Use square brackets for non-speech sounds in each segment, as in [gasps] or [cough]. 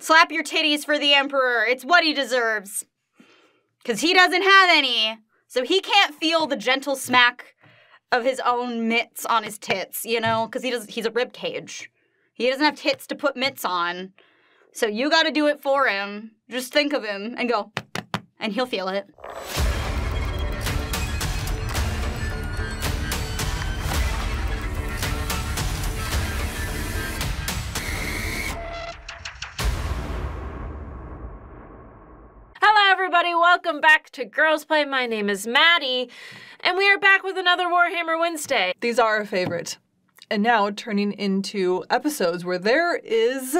Slap your titties for the Emperor. It's what he deserves. Because he doesn't have any. So he can't feel the gentle smack of his own mitts on his tits, you know? Because he does, he's a rib cage. He doesn't have tits to put mitts on. So you gotta do it for him. Just think of him and go, and he'll feel it. Everybody. Welcome back to Girls Play. My name is Maddie, and we are back with another Warhammer Wednesday. These are our favorite. And now turning into episodes where there is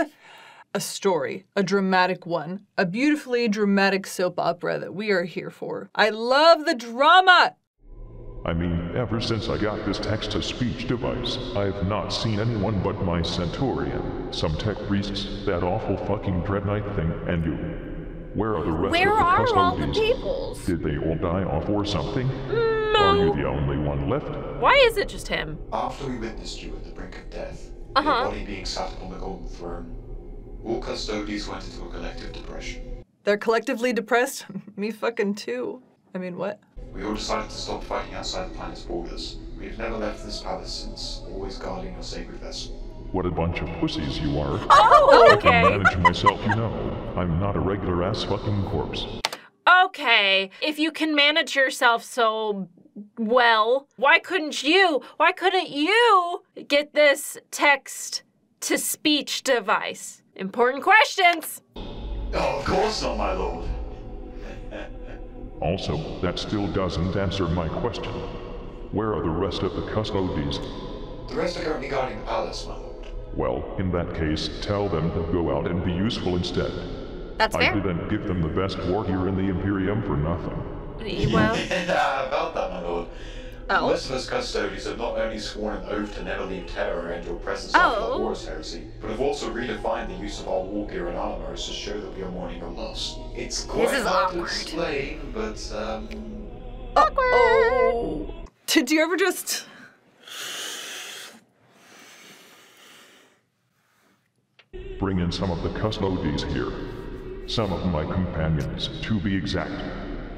a story, a dramatic one, a beautifully dramatic soap opera that we are here for. I love the drama! I mean, ever since I got this text to speech device, I've not seen anyone but my Centurion, some tech priests, that awful fucking Dreadnought thing, and you. Where are the rest Where of the are all the peoples? Did they all die off or something? Are you the only one left? Why is it just him? After we witnessed you at the brink of death, Uh-huh. your body being sat upon the golden throne, all custodians went into a collective depression. They're collectively depressed. [laughs] Me fucking too. I mean, what? We all decided to stop fighting outside the planet's borders. We have never left this palace since, always guarding your sacred vessel. What a bunch of pussies you are. [laughs] Oh, I can manage myself, you know. I'm not a regular ass fucking corpse. Okay. If you can manage yourself so well, why couldn't you? Why couldn't you get this text to speech device? Important questions. Oh, of course not, my lord. Also, that still doesn't answer my question. Where are the rest of the custodians? The rest are currently guarding the palace, my lord. Well, in that case, tell them to go out and be useful instead. That's I fair. didn't give them the best war here in the Imperium for nothing. Well, [laughs] About that, my lord. Oh. Most custodians have not only sworn an oath to never leave Terra and your presence Oh. after the Horus heresy, but have also redefined the use of our war gear and armor to show that we are mourning your loss. It's quite this is hard to awkward. explain, but um, Oh. Did you ever just. Bring in some of the custodians here. Some of my companions, to be exact.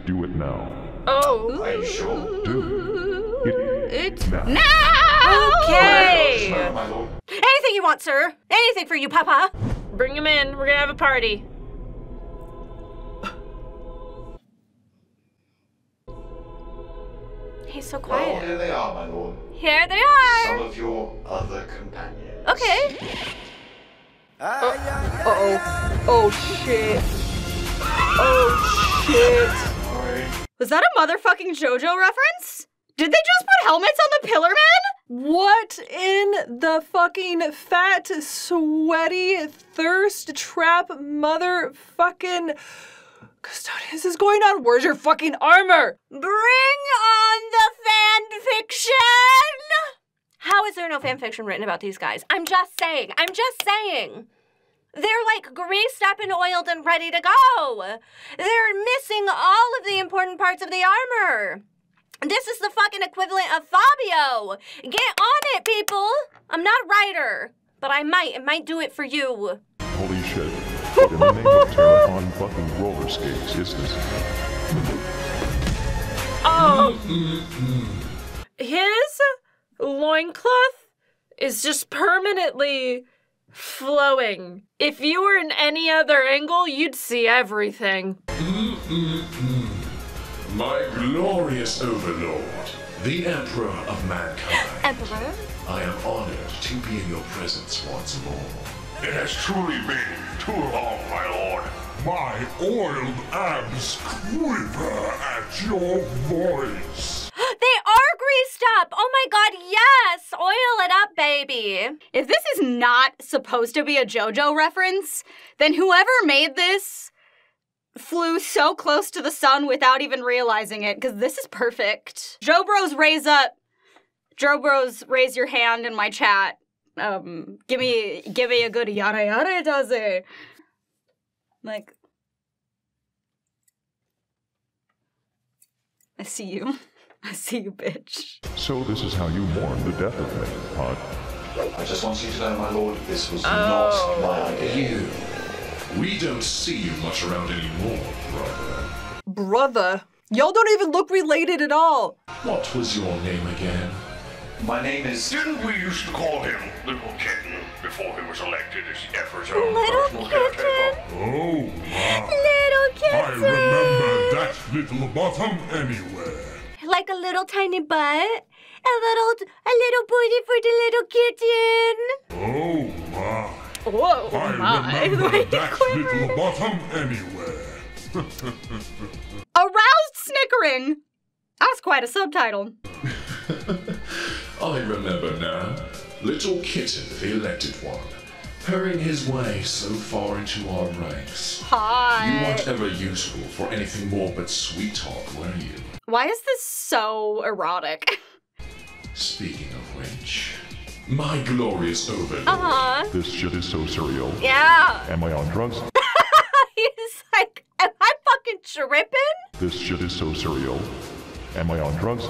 Do it now. oh. I you sure? Do it It's now. No! okay. No, my lord. Anything you want, sir. Anything for you, Papa. Bring him in. We're gonna have a party. He's so Well, quiet. Oh, here they are, my lord. Here they are. Some of your other companions. Okay. Uh oh. Oh shit. Oh shit. Was that a motherfucking JoJo reference? Did they just put helmets on the Pillar Men? What in the fucking fat, sweaty, thirst trap motherfucking custodians is going on? Where's your fucking armor? Bring on the fan fiction! How is there no fan fiction written about these guys? I'm just saying. I'm just saying. They're like greased up and oiled and ready to go. They're missing all of the important parts of the armor. This is the fucking equivalent of Fabio. Get on it, people. I'm not a writer, but I might. It might do it for you. Holy shit. What in the name of Terra on fucking roller skates is this? Oh. His loincloth is just permanently flowing. If you were in any other angle, you'd see everything. My glorious overlord, the Emperor of Mankind. [gasps] Emperor? I am honored to be in your presence once more. It has truly been too long, my lord. My oiled abs quiver at your voice. Up. Oh my god, yes. Oil it up, baby. If this is not supposed to be a JoJo reference, then whoever made this flew so close to the sun without even realizing it, because this is perfect. Joe Bros, raise up. Joe Bros, raise your hand in my chat. Um, give me, give me a good yada yada does it. Like, I see you. [laughs] I see you, bitch. So this is how you mourn the death of me, Pod. I just want you to know, my lord, this was Oh. not my idea. You We don't see you much around anymore, brother. Brother. Y'all don't even look related at all. What was your name again? My name is. Didn't we used to call him Little Kitten before he was elected as the Effort's own Little personal caretaker? Oh, my. Little Kitten! I remember that little bottom anywhere. Like a little tiny butt. A little, a little booty for the little kitten. Oh, my. Whoa, oh, I my. remember [laughs] that little bottom anywhere. [laughs] Aroused snickering. That's quite a subtitle. [laughs] I remember now. Little Kitten, the elected one, hurrying his way so far into our ranks. Hi. You Hi. weren't ever useful for anything more but sweet talk, were you? Why is this so erotic? [laughs] Speaking of which, my glorious overlord. Uh-huh. This shit is so surreal. Yeah. Am I on drugs? [laughs] He's like, am I fucking tripping? This shit is so surreal. Am I on drugs?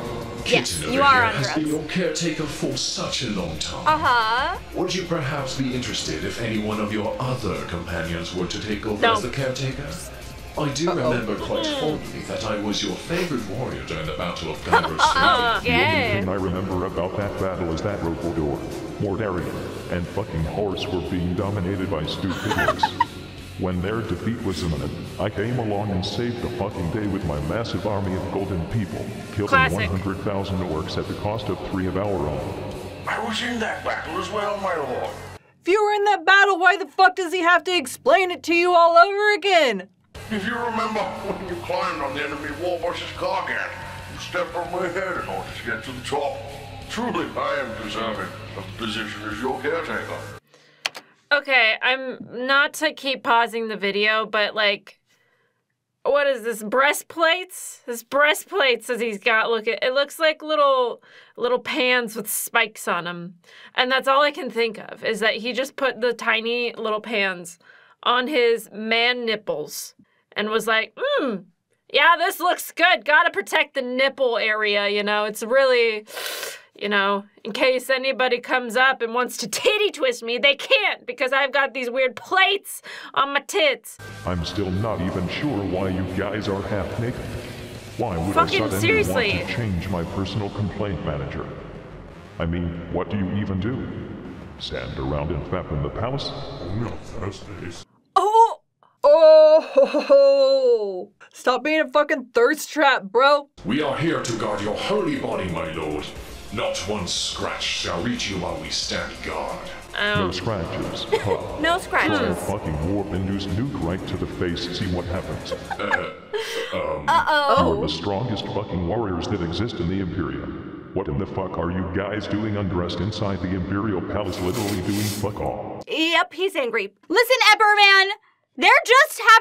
Yes, Kitten you over are here on has been drugs. your caretaker for such a long time. Uh-huh. Would you perhaps be interested if any one of your other companions were to take over No. as the caretaker? I do remember quite fondly that I was your favorite warrior during the Battle of [laughs] Gyros. Uh, The only thing I remember about that battle is that Rokodor, Mortarion, and fucking Horus were being dominated by stupidities. when their defeat was imminent, I came along and saved the fucking day with my massive army of golden people, killing Classic. 100,000 orcs at the cost of three of our own. I was in that battle as well, my lord. If you were in that battle, why the fuck does he have to explain it to you all over again? If you remember when you climbed on the enemy wall versus Gargant, you stepped on my head in order to get to the top. Truly, I am deserving of the position as your caretaker. Okay, I'm not to keep pausing the video, but like, what is this? Breastplates? This breastplates as he's got. Look at it. Looks like little little pans with spikes on them, and that's all I can think of is that he just put the tiny little pans on his man nipples and was like, hmm. Yeah, this looks good. Gotta protect the nipple area, you know. It's really, you know, in case anybody comes up and wants to [laughs] titty twist me, they can't because I've got these weird plates on my tits. I'm still not even sure why you guys are half naked. Why would Fucking I suddenly seriously. want to change my personal complaint manager? I mean, what do you even do? Stand around and fap in the palace? No Thursdays. Oh! Oh! Stop being a fucking thirst trap, bro. We are here to guard your holy body, my lord. Not one scratch shall reach you while we stand guard. No scratches. [laughs] Huh. No Try a fucking warp-induced nuke right to the face, see what happens. [laughs] Uh, um, Uh-oh. You're the strongest fucking warriors that exist in the Imperium. What in the fuck are you guys doing undressed inside the Imperial Palace literally doing fuck all? Yep, he's angry. Listen, Eberman!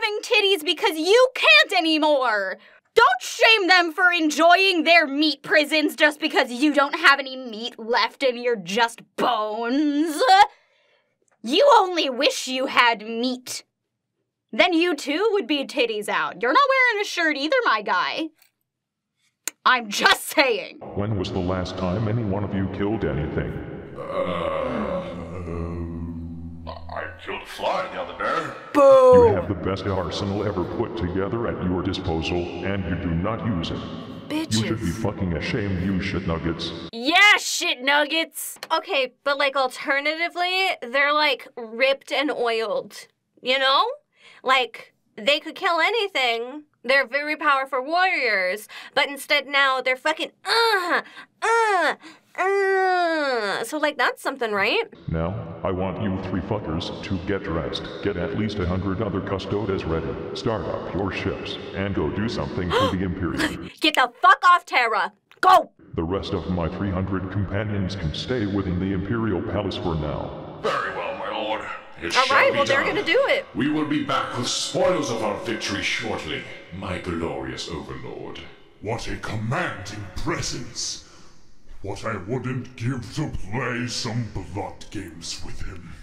They're just having titties because you can't anymore! Don't shame them for enjoying their meat prisons just because you don't have any meat left and you're just bones. You only wish you had meat. Then you too would be titties out. You're not wearing a shirt either, my guy. I'm just saying. When was the last time any one of you killed anything? I killed a fly the other day. You have the best arsenal ever put together at your disposal, and you do not use it. Bitch. You should be fucking ashamed, you shit nuggets. Yeah, shit nuggets. Okay, but like alternatively, they're like ripped and oiled. You know? Like they could kill anything. They're very powerful warriors, but instead now they're fucking uh uh uh. So like that's something, right? Now, I want you three fuckers to get dressed, get at least a hundred other custodes ready, start up your ships, and go do something for the [gasps] Imperium. Get the fuck off Terra. Go. The rest of my 300 companions can stay within the Imperial Palace for now. Very well, my lord. It All shall right, be well they're done. gonna do it. We will be back with spoils of our victory shortly, my glorious overlord. What a commanding presence. What I wouldn't give to play some blood games with him.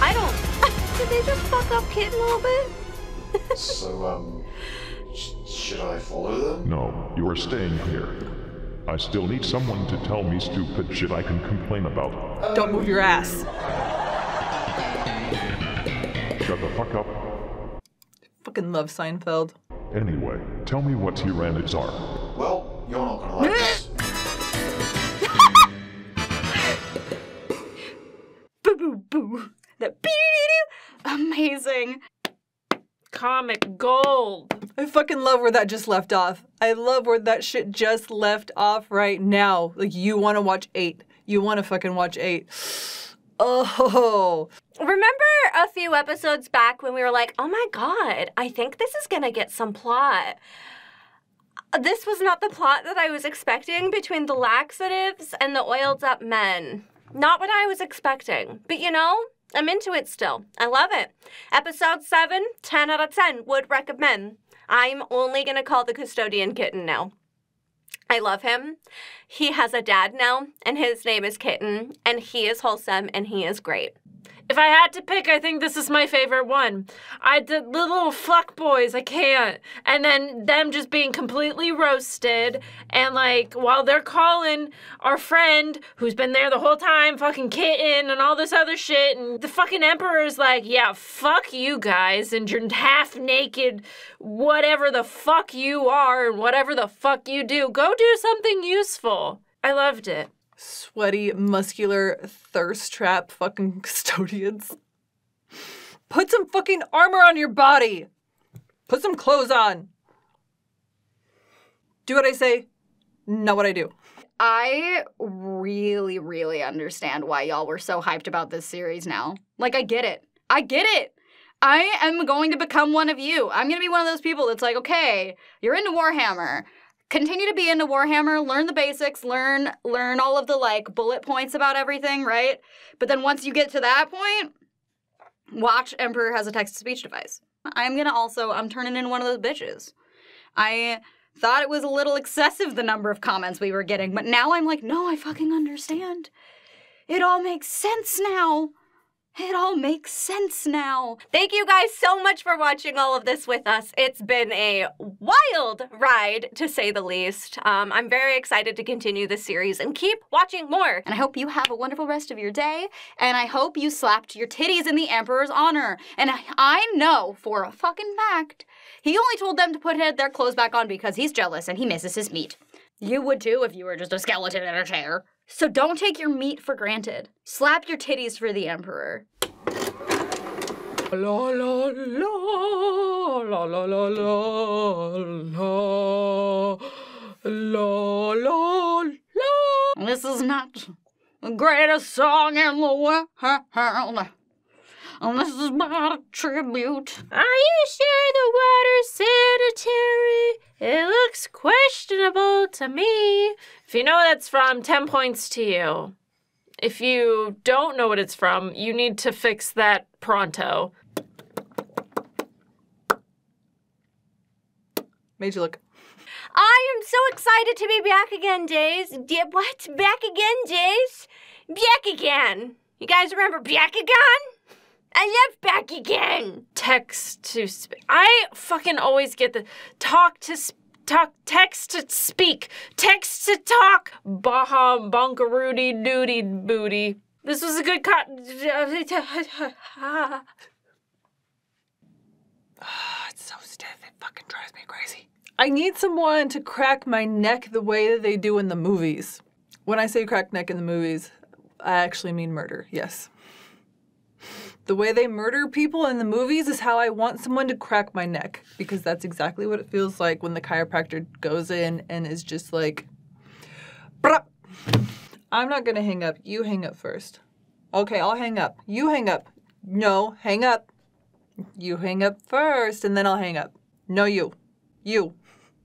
I don't. [laughs] Did they just fuck up Kit a little bit? [laughs] So, um, sh- should I follow them? No, you are staying here. I still need someone to tell me stupid shit I can complain about. Don't move your ass. Shut shut the fuck up? Fucking love Seinfeld. Anyway, tell me what Tyranids are. Well, you're not gonna like Boo boo. The Amazing. Comic gold. I fucking love where that just left off. I love where that shit just left off right now. Like, you want to watch eight. You want to fucking watch eight. [sighs] Oh, Remember a few episodes back when we were like, oh my god, I think this is gonna get some plot. This was not the plot that I was expecting between the laxatives and the oiled up men. Not what I was expecting. But you know, I'm into it still. I love it. Episode 7, 10 out of 10. Would recommend. I'm only gonna call the custodian kitten now. I love him. He has a dad now, and his name is Kitten, and he is wholesome and he is great. If I had to pick, I think this is my favorite one. I did the little fuck boys, I can't. And then them just being completely roasted. And like, while they're calling our friend who's been there the whole time, fucking kitten and all this other shit, and the fucking emperor's like, yeah, fuck you guys, and you're half naked, whatever the fuck you are, and whatever the fuck you do, go do something useful. I loved it. Sweaty, muscular, thirst trap fucking [laughs] custodians. Put some fucking armor on your body. Put some clothes on. Do what I say, not what I do. I really, really understand why y'all were so hyped about this series now. Like, I get it. I get it. I am going to become one of you. I'm going to be one of those people that's like, okay, you're into Warhammer. Continue to be into Warhammer, learn the basics, learn learn all of the like bullet points about everything, right? But then once you get to that point, watch Emperor has a text to speech device. I'm to also I'm turning in one of those bitches. I thought it was a little excessive the number of comments we were getting, but now I'm like, no, I fucking understand. It all makes sense now. It all makes sense now. Thank you guys so much for watching all of this with us. It's been a wild ride, to say the least. Um, I'm very excited to continue this series and keep watching more. And I hope you have a wonderful rest of your day. And I hope you slapped your titties in the Emperor's honor. And I, I know for a fucking fact, he only told them to put their clothes back on because he's jealous and he misses his meat. You would too if you were just a skeleton in a chair. So don't take your meat for granted. Slap your titties for the Emperor. La la la la la la la la la la. This is not the greatest song in the world. And this is but a tribute. Are you sure the water's sanitary? It looks questionable to me. If you know what that's from, 10 points to you. If you don't know what it's from, you need to fix that pronto. Made you look. I am so excited to be back again, Days. D- what? Back again, Days? Back again. You guys remember back again? I love back again. Text to speak. I fucking always get the talk to sp- talk text to speak text to talk baha bunkaroody doody booty this was a good cut [sighs] [sighs] It's so stiff, it fucking drives me crazy. I need someone to crack my neck the way that they do in the movies. When I say crack neck in the movies, I actually mean murder, yes. The way they murder people in the movies is how I want someone to crack my neck because that's exactly what it feels like when the chiropractor goes in and is just like. I'm not gonna hang up. You hang up first. Okay, I'll hang up. You hang up. No, hang up. You hang up first and then I'll hang up. No, you. You.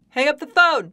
Hang up the phone.